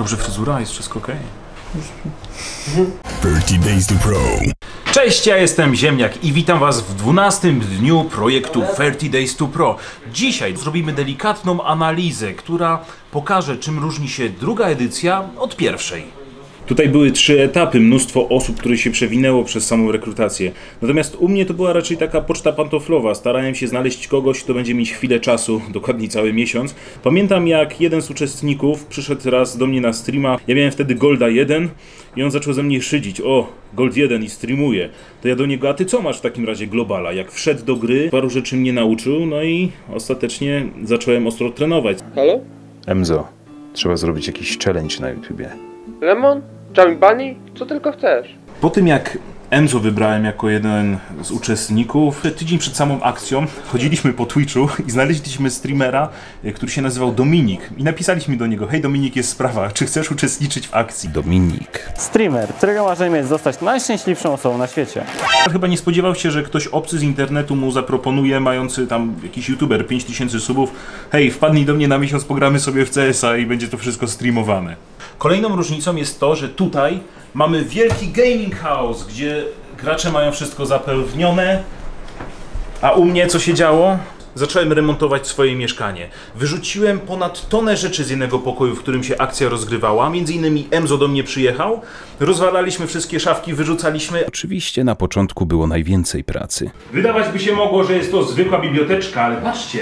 Dobrze fryzura, jest wszystko ok. 30 Days to Pro. Cześć, ja jestem Ziemniak i witam Was w 12 dniu projektu 30 Days to Pro. Dzisiaj zrobimy delikatną analizę, która pokaże czym różni się druga edycja od pierwszej. Tutaj były trzy etapy, mnóstwo osób, które się przewinęło przez samą rekrutację. Natomiast u mnie to była raczej taka poczta pantoflowa. Starałem się znaleźć kogoś, kto będzie mieć chwilę czasu, dokładnie cały miesiąc. Pamiętam jak jeden z uczestników przyszedł raz do mnie na streama. Ja miałem wtedy Golda 1 i on zaczął ze mnie szydzić. O, Gold 1 i streamuje. To ja do niego, a ty co masz w takim razie globala? Jak wszedł do gry, paru rzeczy mnie nauczył, no i ostatecznie zacząłem ostro trenować. Halo? Emzo, trzeba zrobić jakiś challenge na YouTubie. Lemon? Jumping Bunny? Co tylko chcesz. Po tym jak Enzo wybrałem jako jeden z uczestników, tydzień przed samą akcją chodziliśmy po Twitchu i znaleźliśmy streamera, y, który się nazywał Dominik. I napisaliśmy do niego, hej Dominik, jest sprawa, czy chcesz uczestniczyć w akcji? Dominik. Streamer, którego marzeniem jest zostać najszczęśliwszą osobą na świecie. Chyba nie spodziewał się, że ktoś obcy z internetu mu zaproponuje, mający tam jakiś youtuber, 5000 subów, hej, wpadnij do mnie na miesiąc, pogramy sobie w CS-a i będzie to wszystko streamowane. Kolejną różnicą jest to, że tutaj mamy wielki gaming house, gdzie gracze mają wszystko zapewnione, a u mnie co się działo? Zacząłem remontować swoje mieszkanie. Wyrzuciłem ponad tonę rzeczy z jednego pokoju, w którym się akcja rozgrywała. Między innymi Emzo do mnie przyjechał. Rozwalaliśmy wszystkie szafki, wyrzucaliśmy. Oczywiście na początku było najwięcej pracy. Wydawać by się mogło, że jest to zwykła biblioteczka, ale patrzcie.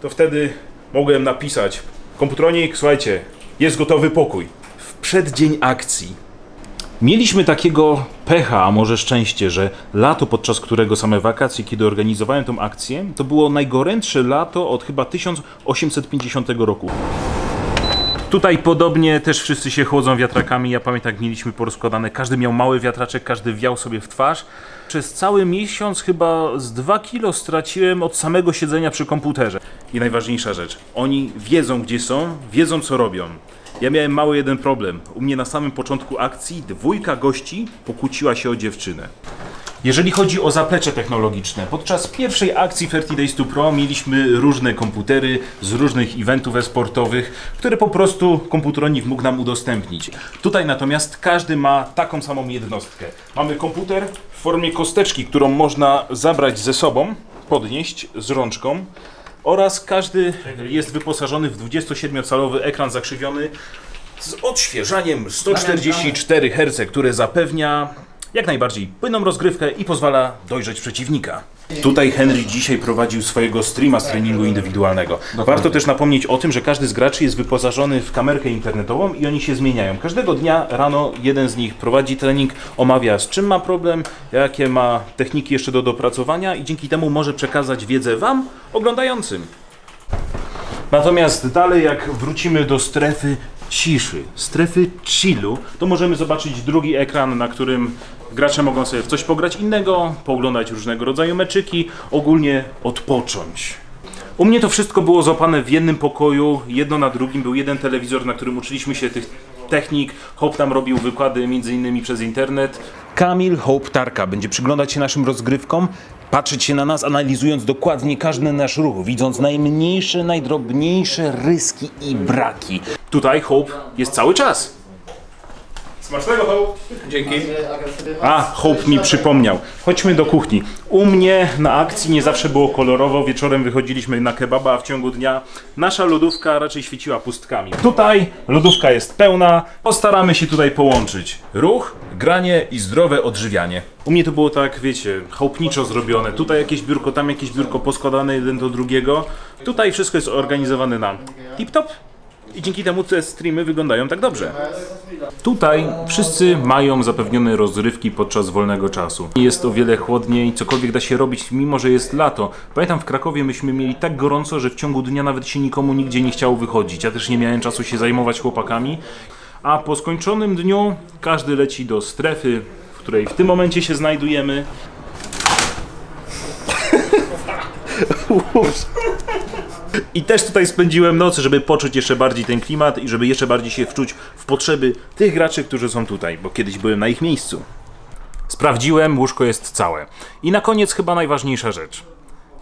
To wtedy mogłem napisać komputronik, słuchajcie, jest gotowy pokój. W przeddzień akcji Mieliśmy takiego pecha, a może szczęście, że lato, podczas którego same wakacje, kiedy organizowałem tą akcję, to było najgorętsze lato od chyba 1850 roku. Tutaj podobnie też wszyscy się chłodzą wiatrakami. Ja pamiętam, jak mieliśmy porozkładane. Każdy miał mały wiatraczek, każdy wiał sobie w twarz. Przez cały miesiąc chyba z 2 kilo straciłem od samego siedzenia przy komputerze. I najważniejsza rzecz, oni wiedzą gdzie są, wiedzą co robią. Ja miałem mały jeden problem. U mnie na samym początku akcji dwójka gości pokłóciła się o dziewczynę. Jeżeli chodzi o zaplecze technologiczne, podczas pierwszej akcji 30 Days to Pro mieliśmy różne komputery z różnych eventów e-sportowych, które po prostu komputronik mógł nam udostępnić. Tutaj natomiast każdy ma taką samą jednostkę. Mamy komputer w formie kosteczki, którą można zabrać ze sobą, podnieść z rączką oraz każdy jest wyposażony w 27-calowy ekran zakrzywiony z odświeżaniem 144 Hz, które zapewnia jak najbardziej płynną rozgrywkę i pozwala dojrzeć przeciwnika. Tutaj Henry dzisiaj prowadził swojego streama z treningu indywidualnego. Warto też napomnieć o tym, że każdy z graczy jest wyposażony w kamerkę internetową i oni się zmieniają. Każdego dnia rano jeden z nich prowadzi trening, omawia z czym ma problem, jakie ma techniki jeszcze do dopracowania i dzięki temu może przekazać wiedzę Wam, oglądającym. Natomiast dalej, jak wrócimy do strefy ciszy, strefy chillu, to możemy zobaczyć drugi ekran, na którym gracze mogą sobie w coś pograć innego, pooglądać różnego rodzaju meczyki, ogólnie odpocząć. U mnie to wszystko było złapane w jednym pokoju, jedno na drugim, był jeden telewizor, na którym uczyliśmy się tych technik. Hope nam robił wykłady między innymi przez internet. Kamil Hope Tarka będzie przyglądać się naszym rozgrywkom, patrzeć się na nas, analizując dokładnie każdy nasz ruch, widząc najmniejsze, najdrobniejsze ryski i braki. Tutaj Hope jest cały czas. Smacznego Hope! Dzięki. A, Hope mi przypomniał. Chodźmy do kuchni. U mnie na akcji nie zawsze było kolorowo. Wieczorem wychodziliśmy na kebaba, a w ciągu dnia nasza lodówka raczej świeciła pustkami. Tutaj lodówka jest pełna. Postaramy się tutaj połączyć ruch, granie i zdrowe odżywianie. U mnie to było tak, wiecie, chałupniczo zrobione. Tutaj jakieś biurko, tam jakieś biurko poskładane jeden do drugiego. Tutaj wszystko jest organizowane na tip-top. I dzięki temu te streamy wyglądają tak dobrze. Tutaj wszyscy mają zapewnione rozrywki podczas wolnego czasu. Jest o wiele chłodniej, cokolwiek da się robić, mimo że jest lato. Pamiętam w Krakowie myśmy mieli tak gorąco, że w ciągu dnia nawet się nikomu nigdzie nie chciało wychodzić. Ja też nie miałem czasu się zajmować chłopakami. A po skończonym dniu każdy leci do strefy, w której w tym momencie się znajdujemy. I też tutaj spędziłem nocy, żeby poczuć jeszcze bardziej ten klimat i żeby jeszcze bardziej się wczuć w potrzeby tych graczy, którzy są tutaj, bo kiedyś byłem na ich miejscu. Sprawdziłem, łóżko jest całe. I na koniec chyba najważniejsza rzecz.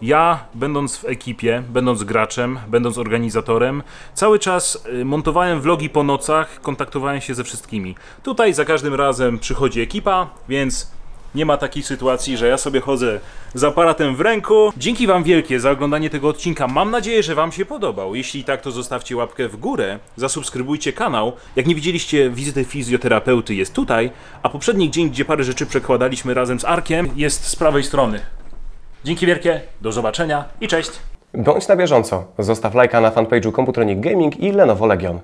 Ja, będąc w ekipie, będąc graczem, będąc organizatorem, cały czas y, montowałem vlogi po nocach, kontaktowałem się ze wszystkimi. Tutaj za każdym razem przychodzi ekipa, więc nie ma takiej sytuacji, że ja sobie chodzę z aparatem w ręku. Dzięki Wam wielkie za oglądanie tego odcinka. Mam nadzieję, że Wam się podobał. Jeśli tak, to zostawcie łapkę w górę, zasubskrybujcie kanał. Jak nie widzieliście, wizyty fizjoterapeuty jest tutaj, a poprzedni dzień, gdzie parę rzeczy przekładaliśmy razem z Arkiem, jest z prawej strony. Dzięki wielkie, do zobaczenia i cześć! Bądź na bieżąco. Zostaw lajka na fanpage'u Computronic Gaming i Lenovo Legion.